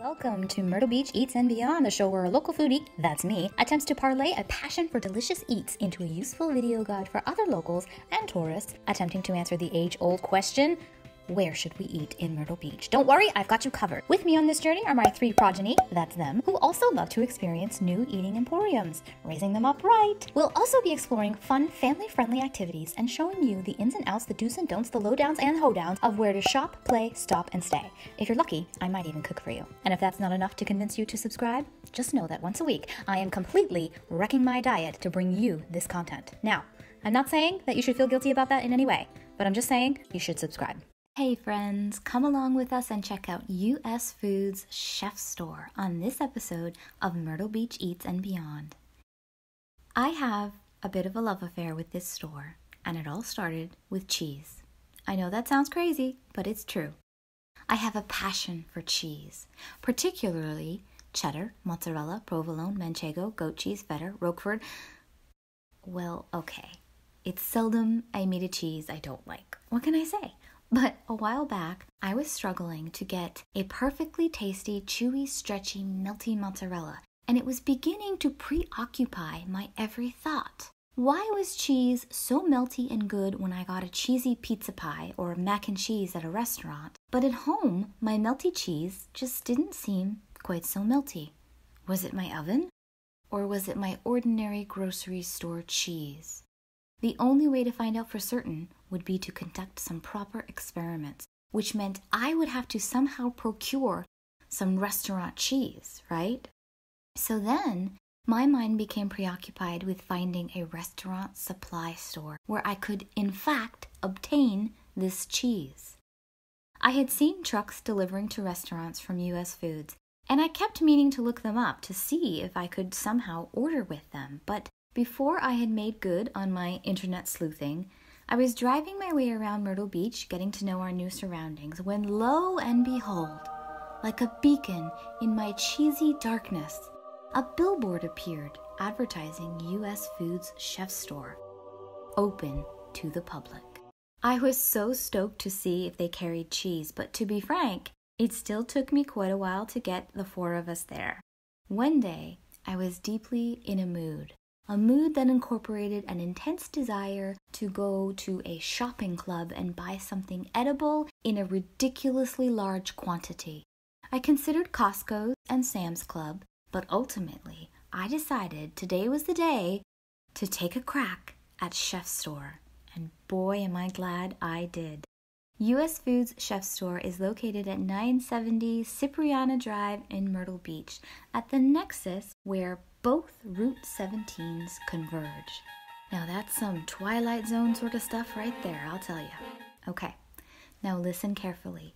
Welcome to Myrtle Beach Eats and Beyond, the show where a local foodie, that's me, attempts to parlay a passion for delicious eats into a useful video guide for other locals and tourists attempting to answer the age old question where should we eat in Myrtle Beach? Don't worry, I've got you covered. With me on this journey are my three progeny, that's them, who also love to experience new eating emporiums, raising them up right. We'll also be exploring fun, family friendly activities and showing you the ins and outs, the do's and don'ts, the lowdowns and hoedowns of where to shop, play, stop, and stay. If you're lucky, I might even cook for you. And if that's not enough to convince you to subscribe, just know that once a week, I am completely wrecking my diet to bring you this content. Now, I'm not saying that you should feel guilty about that in any way, but I'm just saying you should subscribe. Hey friends, come along with us and check out US Foods Chef'Store on this episode of Myrtle Beach Eats and Beyond. I have a bit of a love affair with this store, and it all started with cheese. I know that sounds crazy, but it's true. I have a passion for cheese, particularly cheddar, mozzarella, provolone, manchego, goat cheese, feta, roquefort. Well, okay. It's seldom I meet a cheese I don't like. What can I say? But a while back, I was struggling to get a perfectly tasty, chewy, stretchy, melty mozzarella, and it was beginning to preoccupy my every thought. Why was cheese so melty and good when I got a cheesy pizza pie or mac and cheese at a restaurant, but at home my melty cheese just didn't seem quite so melty? Was it my oven? Or was it my ordinary grocery store cheese? The only way to find out for certain would be to conduct some proper experiments, which meant I would have to somehow procure some restaurant cheese, right? So then my mind became preoccupied with finding a restaurant supply store where I could, in fact, obtain this cheese. I had seen trucks delivering to restaurants from US Foods, and I kept meaning to look them up to see if I could somehow order with them, but before I had made good on my internet sleuthing, I was driving my way around Myrtle Beach, getting to know our new surroundings, when lo and behold, like a beacon in my cheesy darkness, a billboard appeared advertising US Foods Chef'Store, open to the public. I was so stoked to see if they carried cheese, but to be frank, it still took me quite a while to get the four of us there. One day, I was deeply in a mood a mood that incorporated an intense desire to go to a shopping club and buy something edible in a ridiculously large quantity. I considered Costco's and Sam's Club, but ultimately I decided today was the day to take a crack at Chef's Store, and boy am I glad I did. US Foods Chef'Store is located at 970 Cipriana Drive in Myrtle Beach, at the nexus where both Route 17s converge. Now that's some Twilight Zone sort of stuff right there, I'll tell you. Okay, now listen carefully.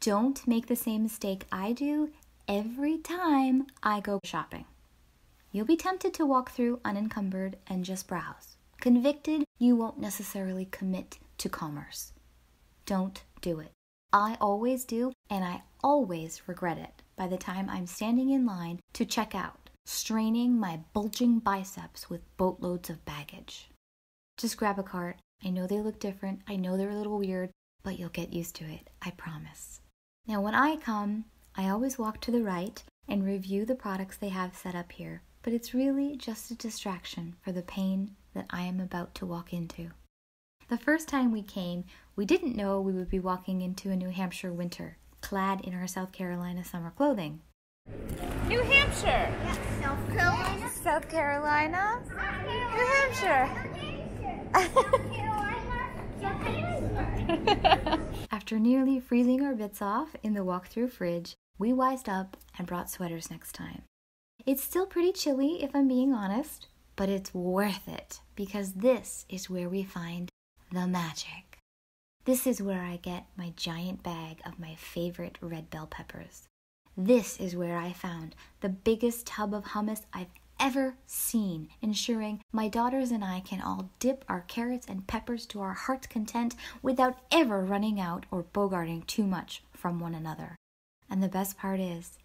Don't make the same mistake I do every time I go shopping. You'll be tempted to walk through unencumbered and just browse. Convicted, you won't necessarily commit to commerce. Don't do it. I always do, and I always regret it by the time I'm standing in line to check out straining my bulging biceps with boatloads of baggage. Just grab a cart. I know they look different. I know they're a little weird, but you'll get used to it. I promise. Now, when I come, I always walk to the right and review the products they have set up here, but it's really just a distraction for the pain that I am about to walk into. The first time we came, we didn't know we would be walking into a New Hampshire winter, clad in our South Carolina summer clothing. New Hampshire. South Carolina. New Hampshire. After nearly freezing our bits off in the walk-through fridge, we wised up and brought sweaters next time. It's still pretty chilly if I'm being honest, but it's worth it because this is where we find the magic. This is where I get my giant bag of my favorite red bell peppers. This is where I found the biggest tub of hummus I've ever seen, ensuring my daughters and I can all dip our carrots and peppers to our heart's content without ever running out or bogarting too much from one another. And the best part is,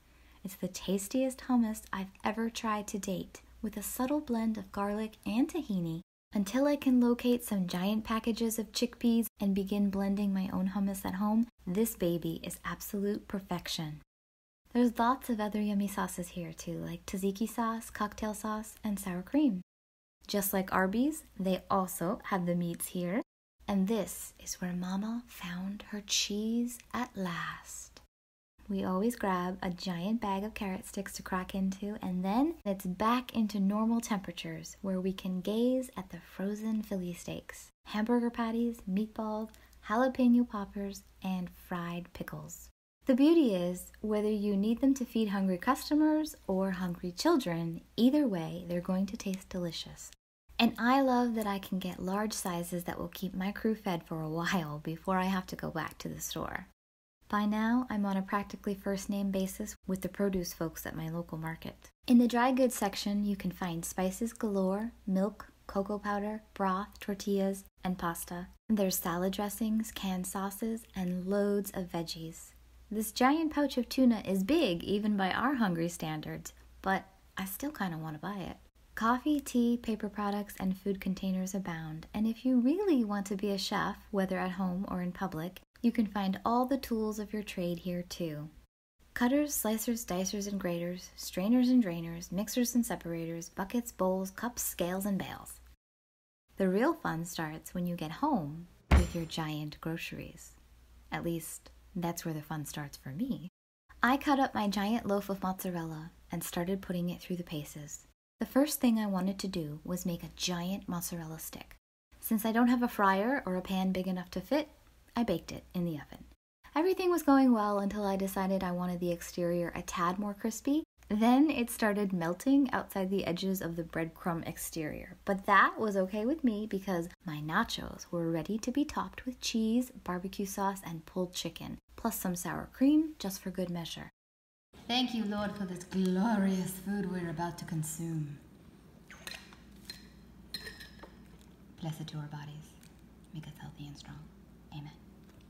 it's the tastiest hummus I've ever tried to date, with a subtle blend of garlic and tahini. Until I can locate some giant packages of chickpeas and begin blending my own hummus at home, this baby is absolute perfection. There's lots of other yummy sauces here too, like tzatziki sauce, cocktail sauce, and sour cream. Just like Arby's, they also have the meats here. And this is where Mama found her cheese at last. We always grab a giant bag of carrot sticks to crack into, and then it's back into normal temperatures where we can gaze at the frozen Philly steaks, hamburger patties, meatballs, jalapeno poppers, and fried pickles. The beauty is, whether you need them to feed hungry customers or hungry children, either way, they're going to taste delicious. And I love that I can get large sizes that will keep my crew fed for a while before I have to go back to the store. By now, I'm on a practically first name basis with the produce folks at my local market. In the dry goods section, you can find spices galore, milk, cocoa powder, broth, tortillas, and pasta. There's salad dressings, canned sauces, and loads of veggies. This giant pouch of tuna is big even by our hungry standards, but I still kind of want to buy it. Coffee, tea, paper products, and food containers abound, and if you really want to be a chef, whether at home or in public, you can find all the tools of your trade here too. Cutters, slicers, dicers, and graters, strainers and drainers, mixers and separators, buckets, bowls, cups, scales, and bales. The real fun starts when you get home with your giant groceries. At least, that's where the fun starts for me. I cut up my giant loaf of mozzarella and started putting it through the paces. The first thing I wanted to do was make a giant mozzarella stick. Since I don't have a fryer or a pan big enough to fit, I baked it in the oven. Everything was going well until I decided I wanted the exterior a tad more crispy. Then it started melting outside the edges of the breadcrumb exterior. But that was okay with me because my nachos were ready to be topped with cheese, barbecue sauce, and pulled chicken, plus some sour cream just for good measure. Thank you, Lord, for this glorious food we're about to consume. Bless it to our bodies. Make us healthy and strong. Amen.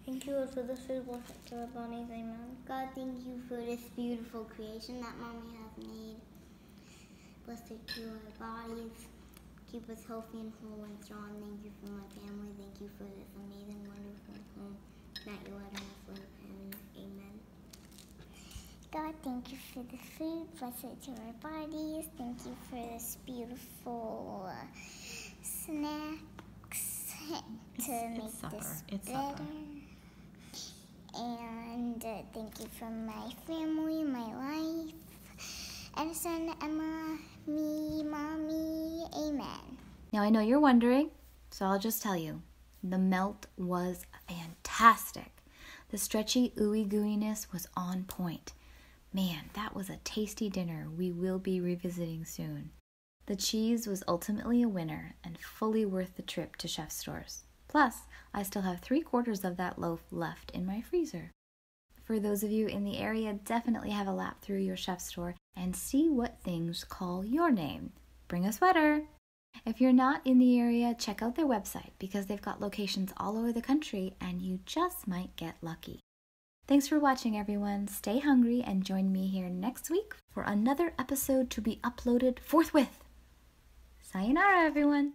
Thank you Lord, for the food, bless it to our bodies, amen. God, thank you for this beautiful creation that mommy has made. Bless it to our bodies. Keep us healthy and whole and strong. Thank you for my family. Thank you for this amazing, wonderful home that you let us live in. Amen. God, thank you for the food. Bless it to our bodies. Thank you for this beautiful uh, snacks to make it's supper. this It's better. And uh, thank you for my family, my life. Edison, Emma, me, mommy, amen. Now I know you're wondering, so I'll just tell you. The melt was fantastic. The stretchy ooey gooiness was on point. Man, that was a tasty dinner we will be revisiting soon. The cheese was ultimately a winner and fully worth the trip to chef stores. Plus, I still have three quarters of that loaf left in my freezer. For those of you in the area, definitely have a lap through your chef store and see what things call your name. Bring a sweater. If you're not in the area, check out their website because they've got locations all over the country and you just might get lucky. Thanks for watching, everyone. Stay hungry and join me here next week for another episode to be uploaded forthwith. Sayonara, everyone.